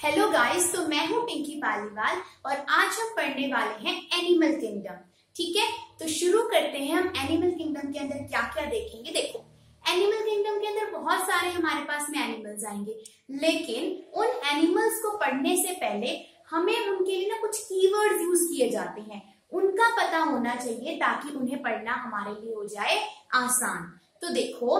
Hello guys तो मैं हूँ पिंकी पालीवाल और आज हम पढ़ने वाले हैं एनिमल किंगडम ठीक है? तो शुरू करते हैं हम एनिमल किंगडम के अंदर क्या क्या देखेंगे। देखो एनिमल किंगडम के अंदर बहुत सारे हमारे पास में एनिमल्स आएँगे। लेकिन उन एनिमल्स को पढ़ने से पहले हमें उनके लिए ना कुछ कीवर्ड्स यूज़ किए जाते हैं। उनका पता होना चाहिए ताकि उन्हें पढ़ना हमारे लिए हो जाए आसान। तो देखो,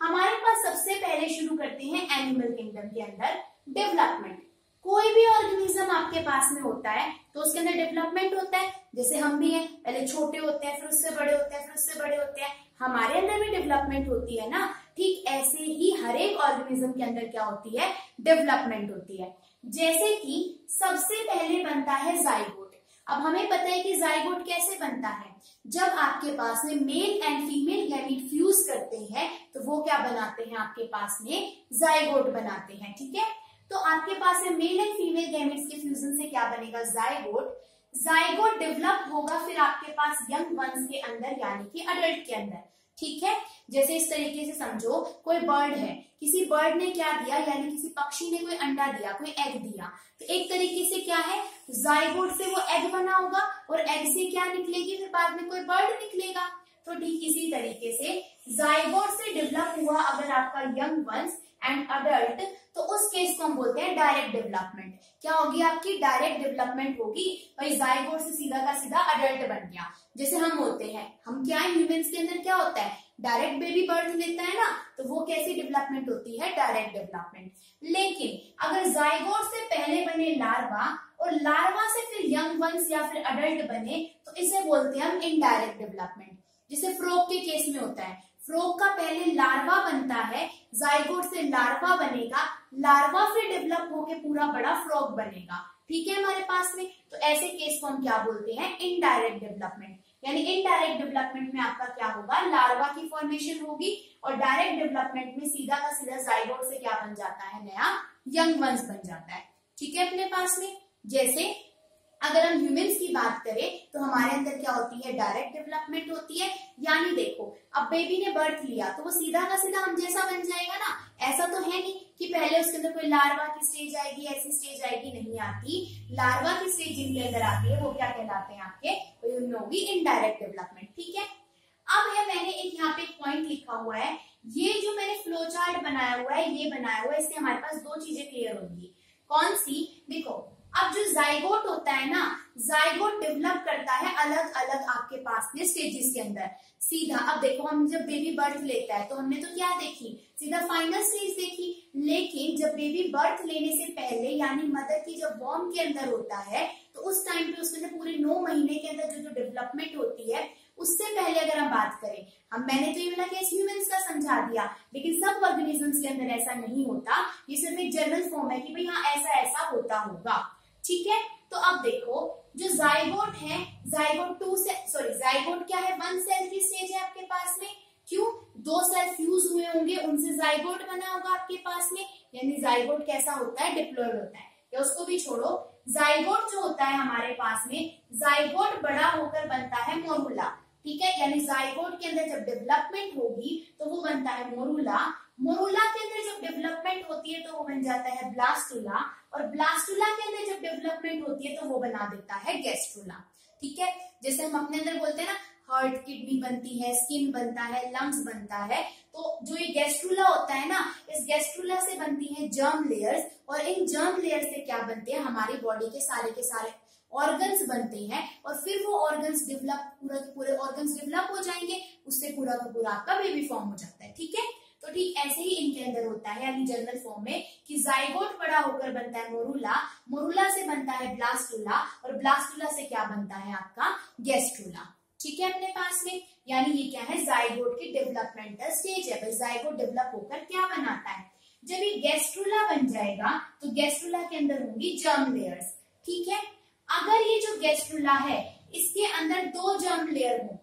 हमारे पास सबसे पहले शुरू करते हैं एनिमल किंगडम के अंदर डेवलपमेंट कोई भी ऑर्गेनिज्म आपके पास में होता है तो उसके अंदर डेवलपमेंट होता है। जैसे हम भी हैं, पहले छोटे होते हैं, फिर उससे बड़े होते हैं, फिर उससे बड़े होते हैं। हमारे अंदर भी डेवलपमेंट होती है ना। ठीक ऐसे ही हर एक ऑर्गेनिज्म के अंदर क्या होती है? डेवलपमेंट होती है। जैसे कि सबसे पहले बनता है जाइगोट अब हमें पता है कि जाइगोट कैसे बनता है। जब आपके पास में male and female gamete fuse करते हैं तो वो क्या बनाते हैं? आपके पास में जाइगोट बनाते हैं। ठीक है? तो आपके पास है मेल एंड फीमेल गैमेट्स के फ्यूजन से क्या बनेगा? जाइगोट जाइगोट डेवलप होगा फिर आपके पास यंग वंस के अंदर, यानी कि अडल्ट के अंदर। ठीक है? जैसे इस तरीके से समझो, कोई बर्ड है, किसी बर्ड ने क्या दिया, यानी किसी पक्षी ने कोई अंडा दिया, कोई एग दिया। तो एक तरीके से क्या है? जाइगोट से वो एग बना होगा और एग से क्या निकलेगी? फिर बाद में कोई बर्ड निकलेगा। तो ठीक इसी तरीके से जाइगोट से डेवलप हुआ अगर आपका यंग वंस एंड अडल्ट उस केस को हम बोलते हैं डायरेक्ट डेवलपमेंट क्या होगी आपकी? डायरेक्ट डेवलपमेंट होगी। भाई जाइगोट से सीधा का सीधा अडल्ट बन गया। जैसे हम होते हैं। हम क्या है? ह्यूमंस के अंदर क्या होता है? डायरेक्ट बेबी बर्थ लेता है ना तो वो कैसी डेवलपमेंट होती है? डायरेक्ट डेवलपमेंट लेकिन अगर जाइगोट से पहले बने लार्वा और लार्वा से फिर यंग वंस या फिर अडल्ट बने तो इसे बोलते हैं हम इनडायरेक्ट डेवलपमेंट जैसे फ्रोक के केस में होता है। फ्रोक का पहले लार्वा बनता है जाइगोट से लार्वा बनेगा, लार्वा फिर डेवलप होके पूरा बड़ा फ्रॉक बनेगा। ठीक है हमारे पास में? तो ऐसे केस को हम क्या बोलते हैं? इनडायरेक्ट डेवलपमेंट यानी इनडायरेक्ट डेवलपमेंट में आपका क्या होगा? लार्वा की फॉर्मेशन होगी और डायरेक्ट डेवलपमेंट में सीधा का सीधा जाइगोट से क्या बन जाता है? नया यंग वंस बन जाता है। ठीक है अपने पास में? जैसे अगर हम ह्यूमंस की बात करें तो हमारे अंदर क्या होती है? डायरेक्ट डेवलपमेंट होती है। यानी देखो, अब बेबी ने बर्थ लिया तो वो सीधा का सीधा हम जैसा बन जाएगा ना? ऐसा तो है नहीं कि पहले उसके अंदर कोई लार्वा की स्टेज आएगी, ऐसी स्टेज आएगी, नहीं आती। लार्वा की स्टेज जिनके अंदर आती है, वो क्या कहलाते हैं आपके? होगी इनडायरेक्ट डेवलपमेंट ठीक है? अब है, मैंने एक यहाँ पे पॉइंट लिखा हुआ है। ये जो मैंने फ्लो चार्ट बनाया हुआ है, ये बनाया हुआ है, इससे हमारे पास दो चीज़ें क्लियर होंगी। कौन सी? देखो अब जो जाइगोट होता है ना जाइगोट डेवलप करता है अलग अलग आपके पास में स्टेजेस के अंदर। सीधा, अब देखो, हम जब बेबी बर्थ लेता है तो हमने तो क्या देखी? सीधा फाइनल स्टेज देखी। लेकिन जब बेबी बर्थ लेने से पहले, यानी मदर की जब वॉर्म के अंदर होता है तो उस टाइम पे उसके पूरे नौ महीने के अंदर जो जो डेवलपमेंट होती है, उससे पहले अगर हम बात करें, हम, मैंने तो ये वाला केस ह्यूमंस का समझा दिया, लेकिन सब ऑर्गेनिजम्स के अंदर ऐसा नहीं होता। ये सिर्फ़ एक जनरल फॉर्म है कि भाई हाँ ऐसा ऐसा होता होगा। ठीक है? तो अब देखो, जो जाइगोट है जाइगोट टू से सॉरी जाइगोट क्या है? वन सेल की स्टेज है आपके पास में। क्यों? दो सेल फ्यूज हुए होंगे, उनसे जाइगोट बना होगा आपके पास में। यानी जाइगोट कैसा होता है? डिप्लॉयड होता है। या उसको भी छोड़ो। जाइगोट जो होता है हमारे पास में जाइगोट बड़ा होकर बनता है मोरूला ठीक है? यानी जाइगोट के अंदर जब डेवलपमेंट होगी तो वो बनता है मोरूला मोरूला के अंदर जब डेवलपमेंट होती है तो वो बन जाता है ब्लास्टुला और ब्लास्टुला के अंदर जब डेवलपमेंट होती है तो वो बना देता है गेस्ट्रुला। ठीक है? जैसे हम अपने अंदर बोलते हैं ना, हार्ट, किडनी बनती है, स्किन बनता है, लंग्स बनता है तो जो ये गेस्ट्रुला होता है ना, इस गेस्ट्रुला से बनती है जर्म लेयर्स और इन जर्म लेयर से क्या बनते हैं? हमारी बॉडी के सारे के सारे ऑर्गन्स बनते हैं और फिर वो ऑर्गन्स डेवलप पूरा पूरे ऑर्गन्स डेवलप हो जाएँगे, उससे पूरा का पूरा आपका बेबी फॉर्म हो जाता है। ठीक है? ठीक ऐसे ही इनके अंदर होता है, यानी जनरल फॉर्म में, कि जाइगोट बड़ा होकर बनता है मोरूला मोरूला से बनता है ब्लास्टुला और ब्लास्टुला से क्या बनता है आपका? गेस्ट्रुला ठीक है अपने पास में? यानी ये क्या है? जाइगोट की डेवलपमेंटल स्टेज है। भाई जाइगोट डेवलप होकर क्या बनाता है? जब ये गेस्ट्रुला बन जाएगा तो गेस्ट्रुला के अंदर होंगी जर्म लेयर्स ठीक है? अगर ये जो गेस्ट्रुला है, इसके अंदर दो जर्म लेयर हो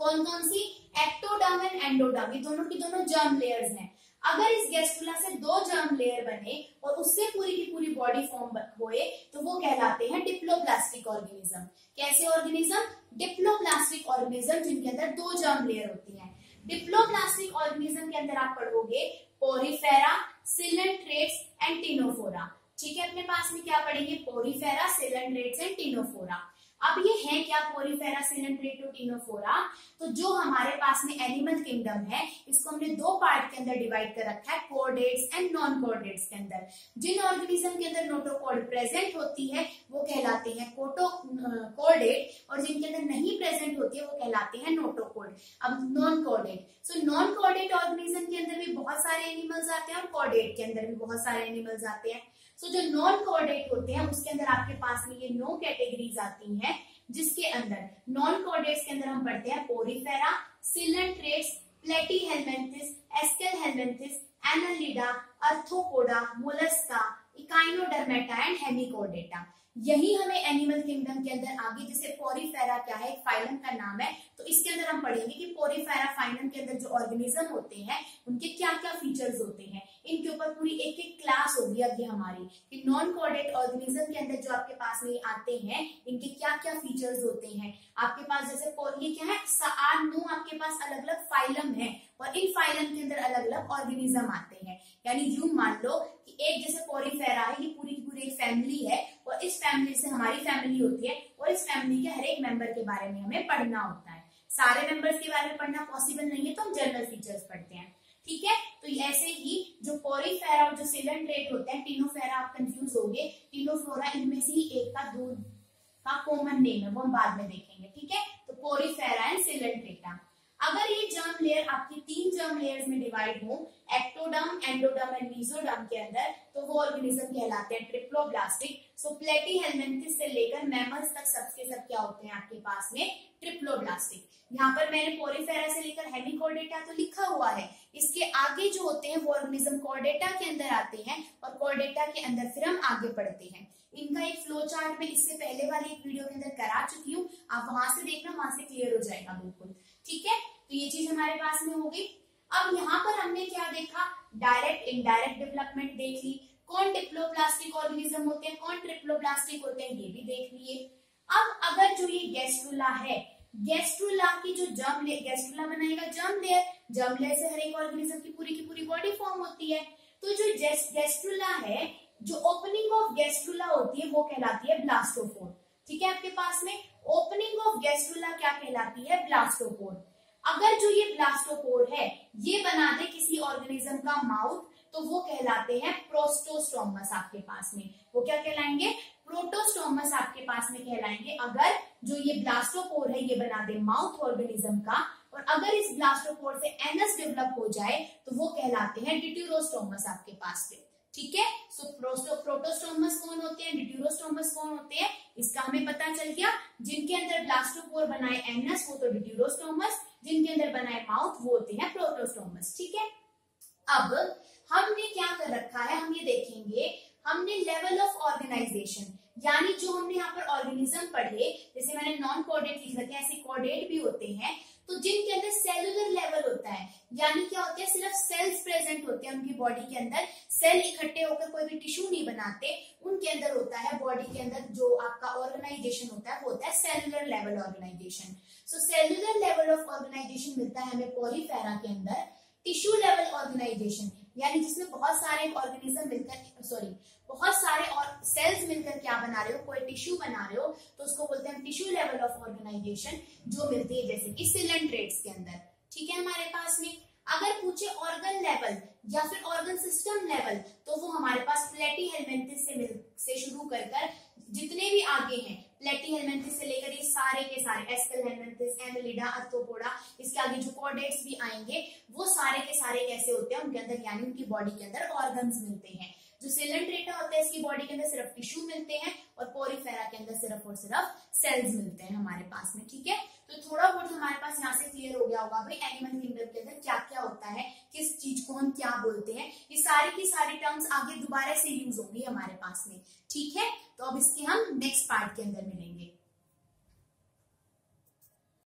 कौन कौन सी? एक्टोडर्म एंड एंडोडर्म ये दोनों की दोनों जर्म लेयर्स हैं। अगर इस गेस्टुला से दो जर्म लेयर बने और उससे पूरी की पूरी बॉडी फॉर्म हुए तो वो कहलाते हैं डिप्लोप्लास्टिक ऑर्गेनिज्म कैसे ऑर्गेनिज्म डिप्लोप्लास्टिक ऑर्गेनिज्म जिनके अंदर दो जर्म लेयर होती है। डिप्लोप्लास्टिक ऑर्गेनिज्म के अंदर आप पढ़ोगे पोरिफेरा सिलेंट्रेट्स एंड टिनोफोरा ठीक है, अपने पास में क्या पढ़ेंगे? पोरिफेरा सिलेंड्रेट्स एंड टिनोफोरा अब ये है क्या पोरीफेरा सिलेंड्रेटोटिनोफोरा तो जो हमारे पास में एनिमल किंगडम है, इसको हमने दो पार्ट के अंदर डिवाइड कर रखा है कोडेट्स एंड नॉन कोडेट्स के अंदर। जिन ऑर्गेनिज्म के अंदर नोटोकोड प्रेजेंट होती है, वो कहलाते हैं कोटो कोडेट और जिनके अंदर नहीं प्रेजेंट होती है, वो कहलाते हैं नोटोकोड अब non coded so non coded organism के अंदर भी बहुत सारे एनिमल्स आते हैं और कोडेट के अंदर भी बहुत सारे एनिमल्स आते हैं। सो so, जो नॉन कोऑर्डिनेट होते हैं उसके अंदर आपके पास में ये नो कैटेगरीज आती हैं जिसके अंदर? नॉन कोऑर्डिनेट्स के अंदर हम पढ़ते हैं porifera coelenterates platyhelminthes aschelminthes annelida arthropoda mollusca echinodermata and hemichordata यही हमें एनिमल किंगडम के अंदर आगे जैसे पोरीफेरा क्या है फाइलम का नाम है तो इसके अंदर हम पढ़ेंगे कि पोरीफेरा फाइलम के अंदर जो ऑर्गेनिज्म होते हैं, उनके क्या क्या फीचर्स होते हैं। इनके ऊपर पूरी एक एक क्लास होगी अभी हमारी कि नॉन कोऑर्डिनेट ऑर्गेनिज्म के अंदर जो आपके पास में आते हैं, इनके क्या क्या फीचर्स होते हैं। आपके पास जैसे ये क्या है? आठ नौ आपके पास अलग अलग फाइलम है और इन फाइलम के अंदर अलग अलग ऑर्गेनिज्म आते हैं। यानी यू मान लो कि एक जैसे पोरीफेरा है, ये पूरी पूरी एक फैमिली है और इस फैमिली से हमारी फैमिली होती है और इस फैमिली के हर एक मेंबर के बारे में हमें पढ़ना होता है। सारे मेंबर्स के बारे में पढ़ना पॉसिबल नहीं है तो हम जनरल फीचर्स पढ़ते हैं। ठीक है? तो ऐसे ही जो पोरीफेरा और जो सिलेंट्रेट होते हैं टीनोफेरा आप कंफ्यूज हो गए टीनोफ्लोरा इनमें से ही एक का दूध का कॉमन नेम है, वो हम बाद में देखेंगे। ठीक है? तो पोरीफेरा एंड सिलेंट्रेटा अगर ये जर्म लेयर आपकी तीन जर्म लेयर्स में डिवाइड हो एक्टोडम एंडोडम एंड मीजोडम के अंदर तो वो ऑर्गेनिज्म कहलाते हैं ट्रिप्लोब्लास्टिक सो प्लेटी से लेकर मैमल्स तक सबके सब क्या होते हैं आपके पास में? यहाँ पर मैंने पोरीफेरा से लेकर हेमिकोडेटा तो लिखा हुआ है। इसके आगे जो होते हैं वो ऑर्गेनिज्म कोर्डेटा के अंदर आते हैं और कोर्डेटा के अंदर फिर हम आगे पढ़ते हैं। इनका एक फ्लो चार्ट में इससे पहले वाली एक वीडियो के अंदर करा चुकी हूँ। आप वहाँ से देखना, वहाँ से क्लियर हो जाएगा बिल्कुल। ठीक है? तो ये चीज़ हमारे पास में होगी। अब यहाँ पर हमने क्या देखा? डायरेक्ट इनडायरेक्ट डेवलपमेंट देख ली। कौन डिप्लोप्लास्टिक ऑर्गेनिज्म होते हैं? कौन ट्रिप्लोप्लास्टिक होते हैं? ये भी देख लिए। अब अगर जो ये गैस्ट्रुला है गैस्ट्रुला की जो जर्म ले, गैस्ट्रुला बनाएगा जर्म लेयर जर्म लेयर से हर एक ऑर्गेनिज्म की पूरी की पूरी बॉडी फॉर्म होती है। तो जो गैस्ट्रुला है, जो ओपनिंग ऑफ़ गैस्ट्रुला होती है, वो कहलाती है ब्लास्टोफोर ठीक है आपके पास में? ओपनिंग ऑफ़ गैस्ट्रुला क्या कहलाती है? ब्लास्टोफोर अगर जो ये ब्लास्टोपोर है, ये बना दे किसी ऑर्गेनिज्म का माउथ तो वो कहलाते हैं प्रोस्टोस्टोमस आपके पास में। वो क्या कहलाएँगे? प्रोटोस्टोमस आपके पास में कहलाएँगे अगर जो ये ब्लास्टोपोर है, ये बना दे माउथ ऑर्गेनिज्म का। और अगर इस ब्लास्टोपोर से एनस डेवलप हो जाए तो वो कहलाते हैं डिट्यूरोस्टोमस आपके पास में ठीक है? सो प्रोस्टो प्रोटोस्टोमस कौन होते हैं? डिट्यूरोस्टोमस कौन होते हैं? इसका हमें पता चल गया। जिनके अंदर ब्लास्टोपोर बनाए एनस, वो तो डिट्यूरोस्टोमस। जिनके अंदर बनाए माउथ, वो होते हैं प्रोटोस्टोमस। ठीक है? अब हमने क्या कर रखा है? हम ये देखेंगे। हमने लेवल ऑफ़ ऑर्गेनाइजेशन यानी जो हमने यहाँ पर ऑर्गेनिज्म पढ़े, जैसे मैंने नॉन कोऑर्डिनेट लिख रखे ऐसे कोऑर्डिनेट भी होते हैं तो जिनके अंदर सेलुलर लेवल होता है, यानी क्या होता है, सिर्फ़ सेल्स प्रेजेंट होते हैं उनकी बॉडी के अंदर सेल इकट्ठे होकर कोई भी टिश्यू नहीं बनाते, उनके अंदर होता है बॉडी के अंदर जो आपका ऑर्गेनाइजेशन होता है, वो होता है cellular level organisation so cellular level of organisation मिलता है हमें पॉलीफेरा के अंदर टिश्यू लेवल ऑर्गेनाइजेशन यानी जिसमें बहुत सारे ऑर्गेनिज्म मिलकर सॉरी बहुत सारे और सेल्स मिलकर क्या बना रहे हो? कोई टिश्यू बना रहे हो तो उसको बोलते हैं टिश्यू लेवल ऑफ़ ऑर्गेनाइजेशन जो मिलती है जैसे कि सिलेंड्रेट्स के अंदर। ठीक है हमारे पास में? अगर पूछे ऑर्गन लेवल या फिर ऑर्गन सिस्टम लेवल तो वो हमारे पास प्लेटी हेलमेंटिस से मिल, से शुरू कर कर हैं हेलमेंथिस से लेकर ये सारे के सारे एस्कल हेलमेंथिस एमिलिडा अर्थोपोडा इसके आगे जो कॉर्डेट्स भी आएँगे, वो सारे के सारे कैसे होते हैं, उनके अंदर, यानी उनकी बॉडी के अंदर ऑर्गन्स मिलते हैं। जो सिलेंड्रेटा होता है, इसकी बॉडी के अंदर सिर्फ़ टिश्यू मिलते हैं और पोरीफेरा के अंदर सिर्फ़ और सिर्फ़ सेल्स मिलते हैं हमारे पास में, ठीक है? तो थोड़ा बहुत हमारे पास यहाँ से क्लियर हो गया होगा भाई एनिमल किंगडम के अंदर क्या क्या होता है, किस चीज़ को हम क्या बोलते हैं, ये सारी की सारी टर्म्स आगे दोबारा से यूज़ होंगी हमारे पास में, ठीक है? तो अब इसके हम नेक्स्ट पार्ट के अंदर मिलेंगे।